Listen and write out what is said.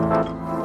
Música